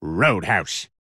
Roadhouse.